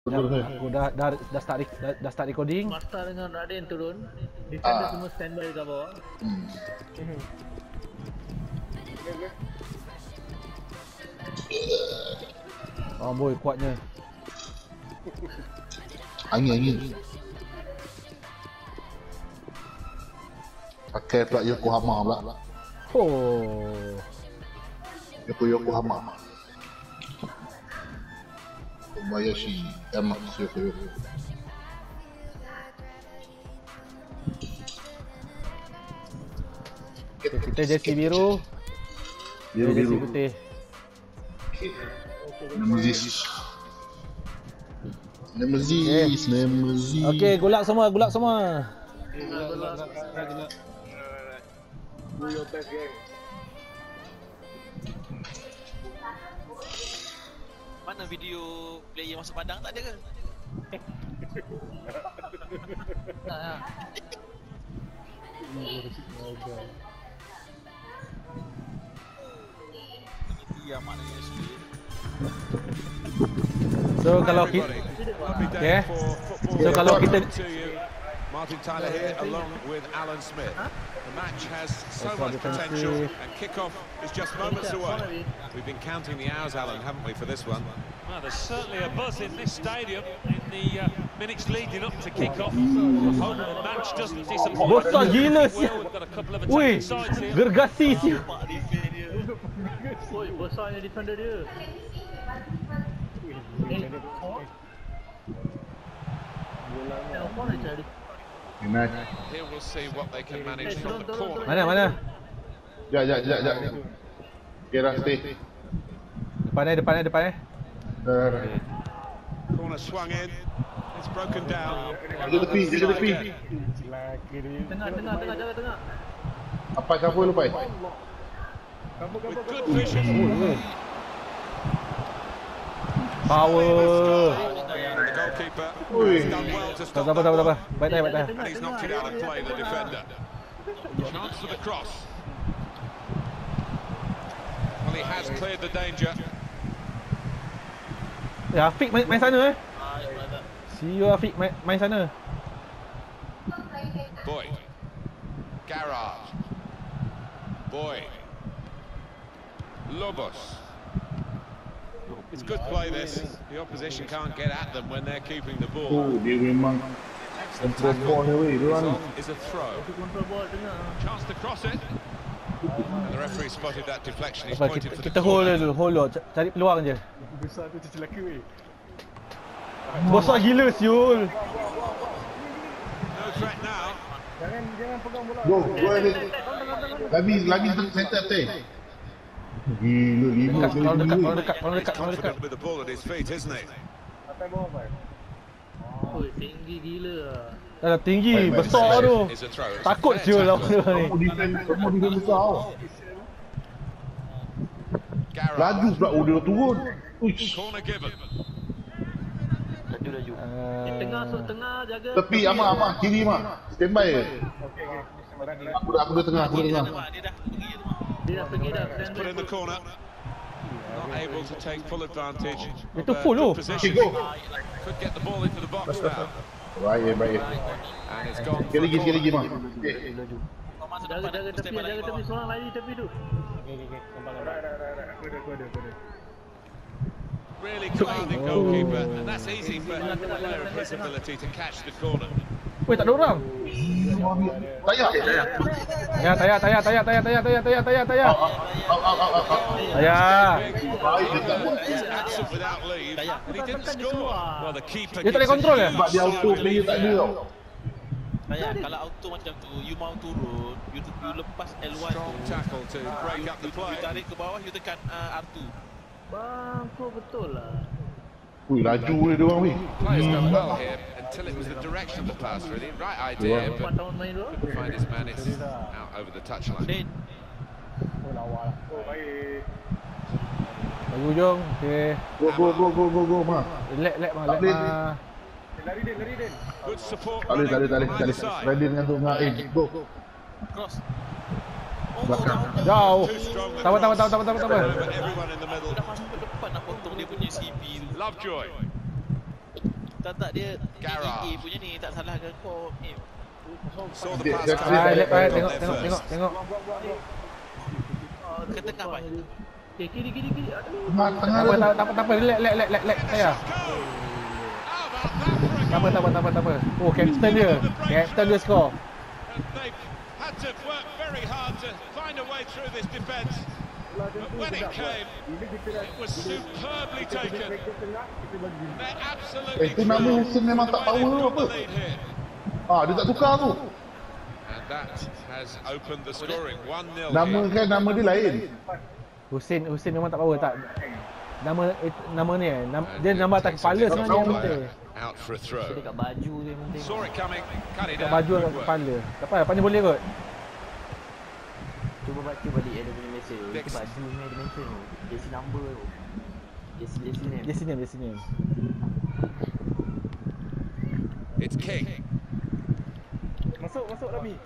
Aku dah dah dah start dah, dah start recording. Masta dengan Raden turun. Defender Ah. semua standby kat bawah. Hmm. Oh boy, kuatnya. Angin angin. Pakai pula Yokohama pula. Oh. Yoko Yokohama. Kobayashi Kita jersey biru. Biru biru putih. Nemesis. Nemesis, Nemesis. Okay, gulak semua, gulak semua. Gulak, gulak, gulak. Do your best, gang. mana video player masuk padang? Tak ada ke? Ah, ah. So kalau kita Okay So kalau kita ya. Martin Tyler here along with Alan Smith. The match has so much potential and kick-off is just moments away. We've been counting the hours, Alan, haven't we, for this one? Well, there's certainly a buzz in this stadium in the uh, minutes leading up to kickoff. The I hope the match doesn't disappoint. Besar gila Well, siap. we've got a couple of attacking sides here. gergasi siap. Nampak defend dia. Oi, besarnya defender dia. Nice. Here we'll see what they can manage from the corner. Mana mana? Jap, jap, jap, jap. Kira stay. Depan eh, depan eh, depan eh. Corner swung in. It's broken down. Jaga tepi, jaga tepi. Tengah, tengah, tengah, jaga tengah. Apa siapa lupa? With good vision. Power. The goalkeeper Ui. has done well to stop apa, tak apa, tak apa. Baik dah, baik dah. And he's knocked it out of play, the defender. Chance for the cross. Well, he has cleared the danger. Ya, Afiq main, main sana eh. See you Afiq main, main sana. Boyd. Garage. Boyd. Lobos. It's good play this. The opposition can't get at them when they're keeping the ball. Oh, dia memang control ball dia weh, dia This orang. on is a throw. Control ball tengah. Chance to cross it. And the referee spotted that deflection. He's pointed kita, for the kita hold dulu, uh, hold dulu. Cari peluang je. Besar tu cuci laki weh. Besar gila siul. No threat now. Jangan jangan pegang bola. Go, go ahead. Lagi, lagi center attack. Gila, lima kali dua. Kalau dekat, kalau dekat, kalau dekat, kalau dekat. Sampai bawah, Fire. tinggi gila lah. Dah tinggi, besar tu. Takut je lawan benda ni. Kamu defend besar oh. tau. Laju pula, oh dia turun. Uish. Laju, laju. Eh, tengah, so tengah jaga. Tepi, Amak, Amak, kiri, Amar. Stand by je. Aku dah tengah, aku dah tengah. Dia dah pergi. Get. It's put in the corner. Not able to take full advantage. Of, uh, good position. Could get the ball into the box now. Right here, right here. And it's gone. Get it, get it, get it, get it. tepi. Seorang lari tepi tu. Okay, okay, okay. Kembali. Right, Really commanding goalkeeper, and that's easy for a player of his ability to catch the corner. Weh, tak ada orang. Tayar, tayar. Ya, tayar, tayar, tayar, tayar, tayar, tayar, tayar, tayar, tayar. Out, out, out. Tayar. Dia tak boleh control ya? Sebab dia auto player tak ada tau. Sayang, kalau auto macam tu, you mau turun, you, you lepas L1 tu. Strong tackle to break up the You, play. you tarik ke bawah, you tekan uh, R2. Bangku betul lah. Ui, laju dia orang weh. Well here until it was the direction of the pass, really. Right idea, yeah. but find his man It's out over the touchline. Bagi ujung, okay. Go, go, go, go, go, go, ma. Let, let, ma, let, ma. Lari, Din, lari, Din. Good support. Tali, tali, tali, tali. Ready dengan tu, ma. Eh, go, go. Cross. Belakang. Jauh. Tambah, tambah, tambah, tambah, tambah. Dah masuk depan nak potong dia punya CP. Lovejoy. Tak tak dia Garage. AA punya ni tak salahkan kau. Eh, Saw the pass Ah, on ah, their tengok, tengok, first. tengok, tengok. ke tengah pak. Eh, kiri, kiri, kiri. Aduh. Tengah tengah Tak apa, tak apa, tak apa. Lek, lek, lek, lek, lek. Saya. Tak apa, tak apa, tak apa, tak apa. Oh, captain dia. Captain dia score. Had to work very hard to find a way through this defence. But when it came, it was superbly taken. They're absolutely Eh, tu nama thrilled memang the tak way tahu they've got apa. the lead here. Ah, dia tak tukar tu. And that has opened the scoring. 1-0 Nama here. kan nama dia lain. Hussein, Hussein memang tak power tak. Nama eh, nama ni eh. Nama, dia nama atas kepala sebenarnya yang penting. Out for a Dia throw. dekat baju tu yang penting. Saw it coming, cut it Kat out. baju atas kepala. Tak apa, pandai boleh kot. Cuba baca balik ada punya mesej. Itu Next. baju ni dia mention tu. Jersey number tu. Jersey, jersey name. Dia sini, dia sini. It's King. Masuk, masuk Rami.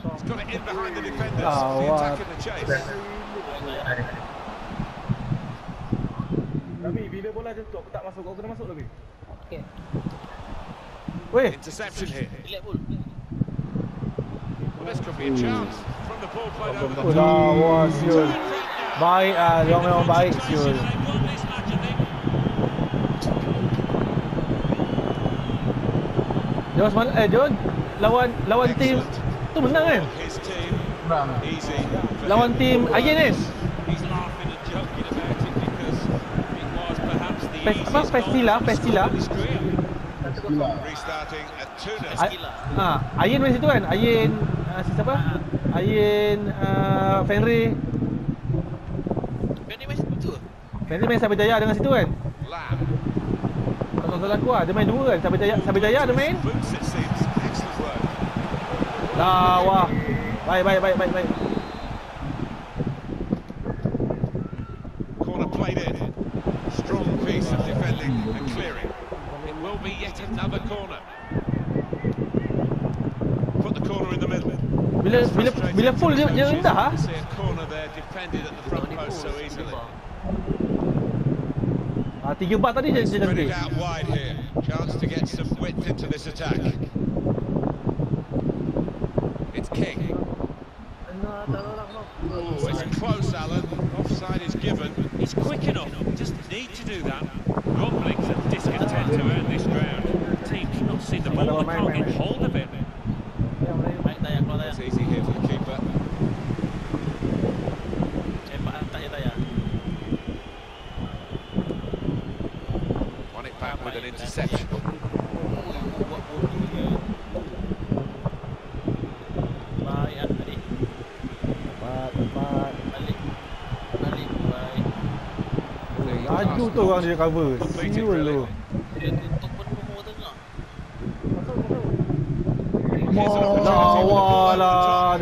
He's got it in behind the defenders. Ah, the what? attack and the chase. Rami, bila bola jatuh aku tak masuk, kau kena masuk Rami. Weh, Interception here. Well, this could be a chance from the ball played over the oh, top. lawa siul. Baik ah, dia orang memang baik siul. They won this match, I think. Dia orang semalam, eh orang lawan lawan tim tu menang kan? Menang. Lawan tim Ayen kan? Pes- apa, Pestila, Pestila? Gila. Restarting at 2 A- ah, Ayen main situ kan? Ayen ah, si siapa? Ayen uh, Fenry. Kau ni macam tu. Fenry main Sabah Jaya dengan situ kan? Tahu salah aku lah. Dia main dua kan? Sabah Jaya, Sabah Jaya dia main. Work. Lawa. Baik, baik, baik, baik, baik. Corner played in. Strong piece of defending and clearing. It will be yet another corner. Put the corner in the middle. Bila bila bila full dia, dia rendah ah. See a corner there defended at the front post so easily. Ah, tiga bar tadi dia, dia lebih. out wide here. Chance to get some width into this attack. It's King. Tengah tak ada orang kau. Oh, it's close, Alan. Offside is given. He's quick enough. Just need to do that. Rumblings of discontent around this ground. The team cannot see the ball. They can't get hold of it. Baik tayang keluar It's tayang. easy here for the keeper. Eh, Pak tak payah tayang. On it back with an interception. Buat bodoh je. Baik ah, balik. Empat, empat. Balik. Balik. Baik. Laju tu orang dia cover. Completed, Siul really.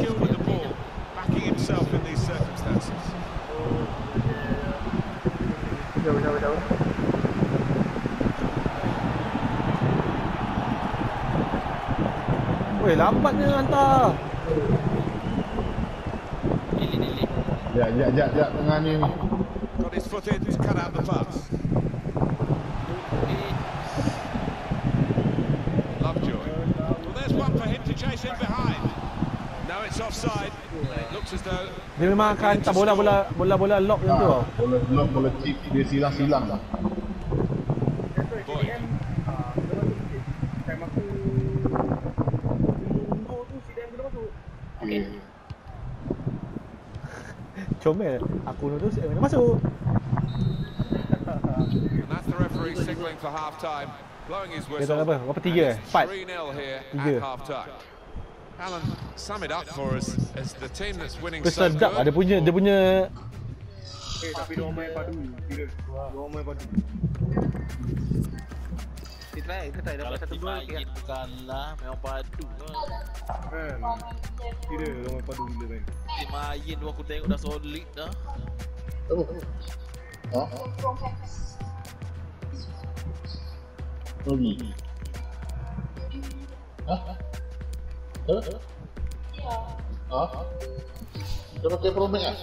He's got skill with the ball, backing himself in these circumstances. Weh, lambatnya hantar. Delete, delete. Ya, ya, ya, ya tengah ni. Got his foot in to cut out the pass. Lovejoy. Well, there's one for him to chase in behind. Dia memang akan hantar bola-bola bola-bola lock macam tu tau. Ah, bola lock, bola chip, dia silang-silang lah. Boyd. Ah, dia masuk sikit. Time aku tunggu tu si Dan kena masuk. Okay. Comel. Aku tu saya mana masuk. And that's the referee signalling for half time, blowing his Dia whistle. tak apa. Berapa tiga eh? Empat. 3-0 here Tiga. Alan, sum it up for us as the team that's winning Dia so sedap lah. Dia good. punya dia punya Eh tapi dia orang main padu. Dia main padu. Kita try, kita try Kalau dapat satu gol okey. Ayin kalah Memang padu Kan. Kira dia orang main padu gila main. Tim Ayin tu aku tengok dah solid dah Oh. Ha? Ha? Ha? Ha? Dia pakai Pro Max ah?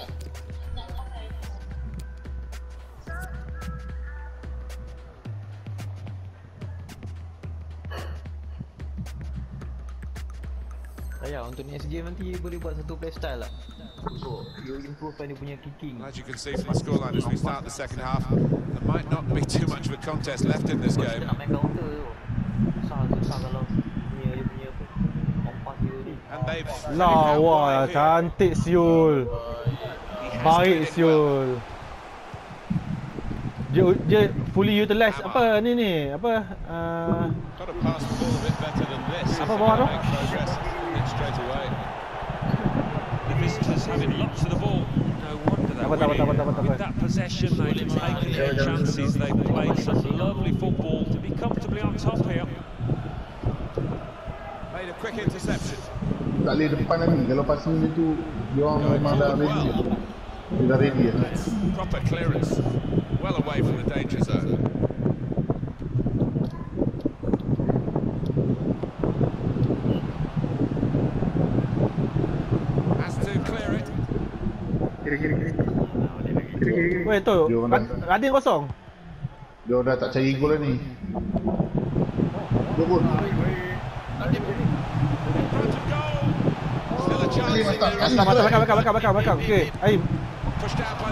Saya untuk next game nanti boleh buat satu playstyle lah. Untuk you improve dia punya kicking. As you can see from the scoreline as we start the second half, there might not be too much of a contest left in this game. kita nak main counter tu. Susah susah kalau punya dia punya apa. Kompas dia ni. And they've Lawa, cantik siul. Baik siul. Dia dia fully utilize apa ni ni? Apa uh, Apa bawah tu? Apa, tak apa, tak apa, tak apa, tak apa. With that possession, they've taken their chances. They've played some lovely football to be comfortably on top here. Made a quick interception. Tak boleh depan lagi. Kalau passing dia tu, dia orang memang dah ready. Dia dah ready lah. Proper clearance. Well away from the danger zone. Weh tu, Dia Radin kosong. Dia dah tak cari gol ni. Dua gol. In front of goal. Still a chance. Sekali in mantap. there. Sekali Belakang, belakang, belakang, belakang, belakang, belakang. Okey, Aim. Pushed out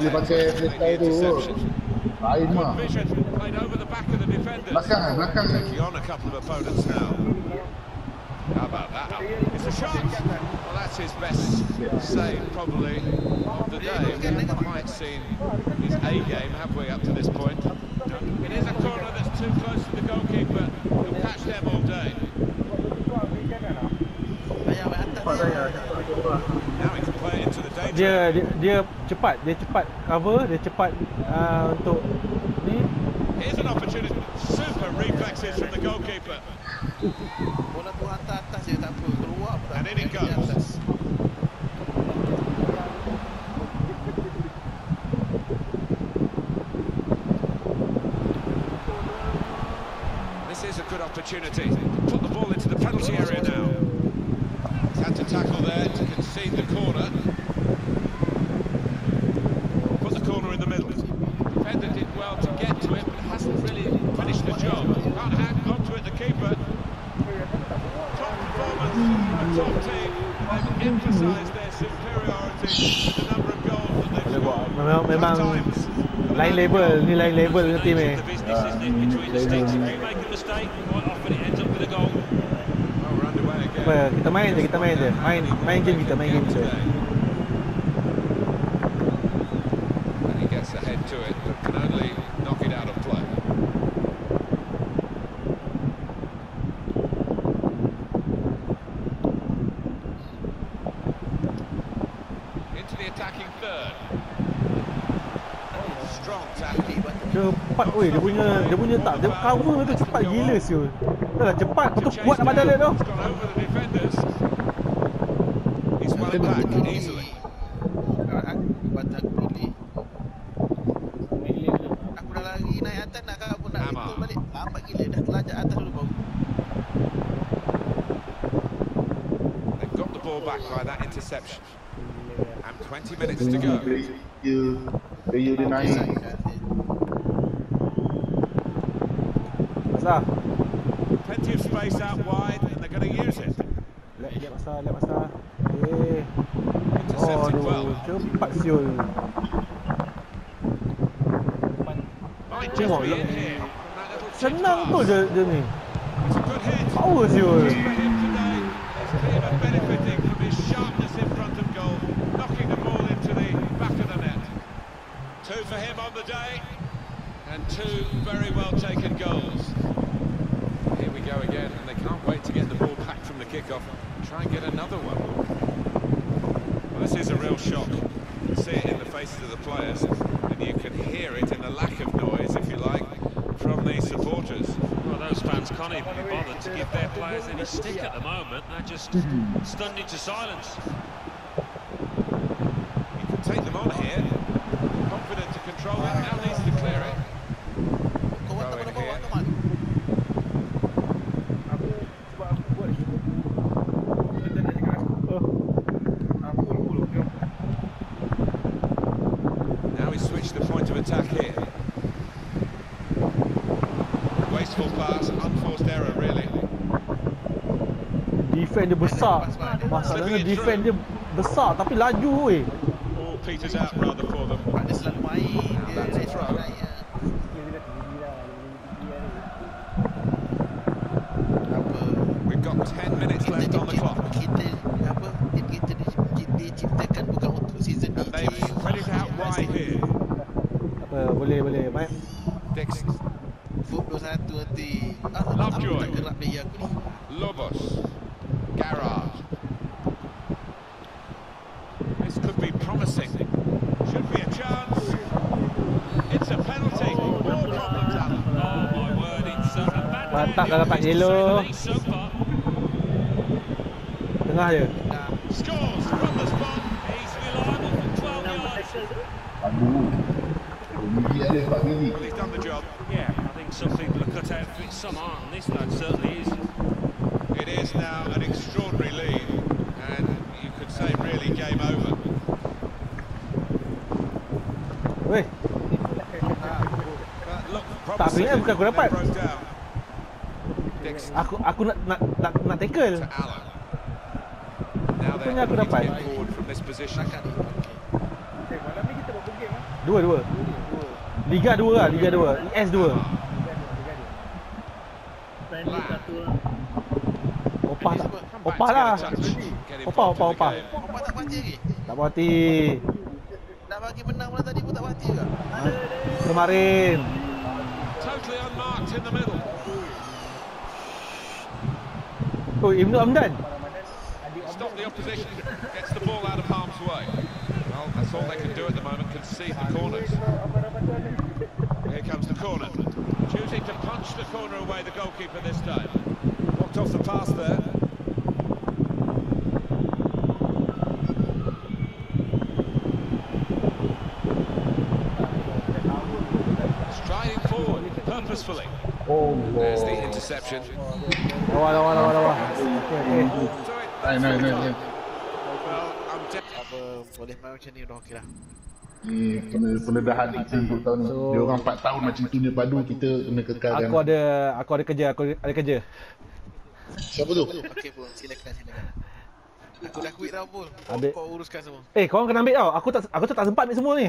the Apa tak boleh opposition pakai there to make the freestyle tu. interception. Good vision, played over the back of the defenders. Belakang belakang. Taking on a couple of opponents now. How about that? It's a shot. Well, that's his best save probably of the day. We haven't quite seen his A game, have we, up to this point? It is a corner that's too close to the goalkeeper. He'll catch them all day. Dia, dia dia cepat, dia cepat cover, dia cepat uh, untuk ni. Here's an opportunity. Super reflexes from the goalkeeper. Bola tu hantar atas je tak apa Keluar pun tak And in it goes. atas. This is a good opportunity. Put the ball into the penalty area now. He's had to tackle there to concede the corner. Put the corner in the middle. Defender did well to get to it, but hasn't really finished the job. Can't hang onto it, the keeper. Top performance from a top team. They've emphasised their superiority with the number of goals that they've scored. Memang memang lain level, ni lain level punya team ni. Kita main je, kita main je. Main main game kita, main game kita. And he gets ahead to it, but can only knock it out of play. Into the attacking third. Strong tackle. Cepat oi, dia punya dia punya tak dia cover tu cepat gila siul. Dah lah, cepat betul kuat nak badan dia tu. He's gone over the defenders. He's won it back easily. Aku batal pilih Aku dah lari naik atas nak kabur nak Amar. return balik Lambat gila dah terlajak atas dulu baru They've got the ball back by that interception. And 20 minutes to go. Dia, dia dia naik. Plenty of space out wide, and they're going to use it. masa, lihat masa. Eh. Intercepted well. Aduh, cepat siul. Might just Tengok be in here from that little chip Senang tu je dia ni. It's a good hit. Power siul. For him today, is clearly benefiting from his sharpness in front of goal, knocking the ball into the back of the net. Two for him on the day, and two very well taken goals. Here we go again, and they can't wait to get the ball back from the kickoff. Try and get another one. Well, this is a real shock. You can see it in the faces of the players, and you can hear it in the lack of noise, if you like, from the supporters. Well, those fans can't even be bothered to give their players any stick at the moment. They're just stunned into silence. You can take them on here. Confident to control it. Defend dia besar. Masalahnya defend dia besar tapi laju weh. All peters out rather for them. Dia selalu main Dia natural. Apa We've got 10 minutes kita left on the kita- clock. Kita Apa Kita kita di- diciptakan bukan untuk season And ni they've spread it out wide here. Apa boleh boleh. Baik. Dixon, Football satu nanti ah, Lovejoy. Aku tak gerak player aku ni Lobos, Garage. This could be promising. Should be a chance. It's a penalty. More problems, Alan. Oh my word, it's uh, a bad Mantap day dah dapat to say the yellow. least so far. Tengah je. Nah Scores from the spot. He's reliable from 12 yards. Aduh. Gigi ada Pak Gigi. Well, he's done the job. Yeah, I think some people are cut out for it, some aren't, and this lad certainly is. It is now an extraordinary lead, and you could say really game over. Weh, But look, Tak, promising. sebenarnya bukan aku dapat. Dixon aku aku nak nak nak, nak tackle. Rupanya aku dapat. Eh malam ni kita buat game ah. Dua dua. Liga dua lah, Liga dua. ES dua. Opah tak? Opah lah. Opah, opah, opah. Apa tak parti lagi Tak hati. Nak bagi menang malam tadi pun tak parti juga Kemarin. Totally unmarked in the middle. Oh, Ibnu done. Stop the opposition. Gets the ball out of harm's way. Well, that's all they can do at the moment, concede the corners. Here comes the corner. Choosing to punch the corner away, the goalkeeper this time. Walked off the pass there. Striding forward, purposefully. There's the interception. Lawa lawa lawa lawa. Okey okey. So it, Naik, naik, naik, naik. well, I'm de- Apa boleh main macam ni dah okey lah Ni pene- pendedahan kita untuk tahun ni. So- Dia orang 4 tahun macam tu dia padu kita kena kekalkan. Aku ada aku ada kerja, aku ada kerja. Siapa tu? Okey pun silakan silakan Aku dah quit dah pun Ambil. Kau uruskan semua Eh, korang kena ambil tau. Aku tak aku tak, tak sempat ambil semua ni.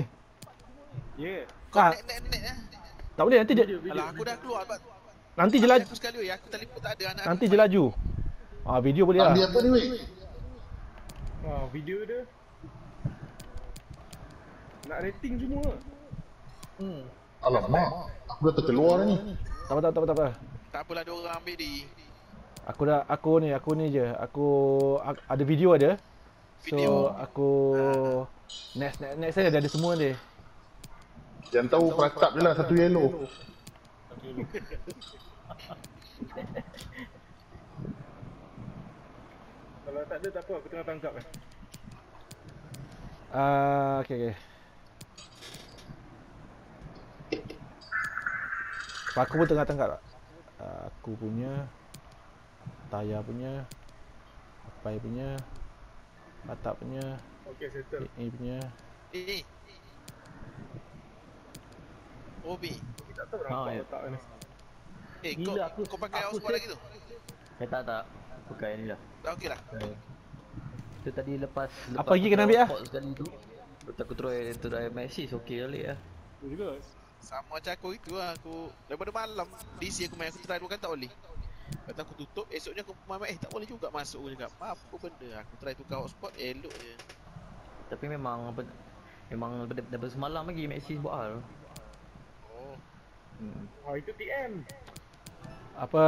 Ya. Kau Ah. net net net eh Tak boleh nanti je Alah aku dah keluar sebab nanti je laju. Aku sekali weh aku telefon tak ada anak Nanti je laju. Ah, video boleh lah. Ambil apa ni weh? Wah, video dia. Nak rating semua. Alamak. Aku dah terkeluar ni. Tak apa tak apa tak apa. tak apa. Tak apalah dia orang ambil di Aku dah aku ni aku ni je. Aku, aku ada video ada. So Video. aku next next next saya dah ada semua dia. Yang tahu peratap je lah satu yellow. Kalau tak ada tak apa aku tengah tangkap eh. Ah, okey okey. Aku pun tengah tangkap tak? Ah, Aku punya Tayar punya Apai punya Batak punya Okey settle. Ini punya Eh Obi Tak tahu Ha, nampak ya. otak ni. Eh kau Gila, aku- kau pakai aku hotspot lagi tu Eh tak tak. Pakai ni lah. Dah okey lah Eh, Itu tadi lepas Apa lagi kena ambil, ah? ah? Sekali tu. Lepas aku try tu dah MSC okey balik lah. Tu juga. Sama macam aku itu lah Aku Daripada malam DC aku main Aku try dua kali tak boleh Kata aku tutup Esoknya aku main Eh tak boleh juga masuk Aku cakap Apa benda Aku try tukar hotspot Elok je Tapi memang apa memang daripada, daripada semalam lagi MSC buat hal. Oh Hmm. Oh, itu TM. Apa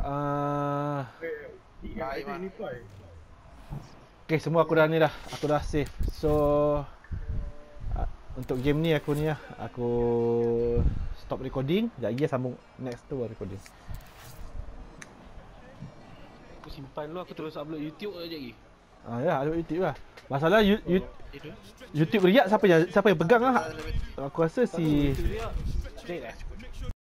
uh, Eh. Okay semua aku dah ni dah Aku dah save So uh, Untuk game ni aku ni lah Aku Stop recording Sekejap lagi sambung Next tu recording Aku simpan dulu aku terus upload YouTube je lagi. Ah ya, ada YouTube lah. Masalah you, you, Itu YouTube riak siapa yang siapa yang pegang lah. Aku rasa si lah.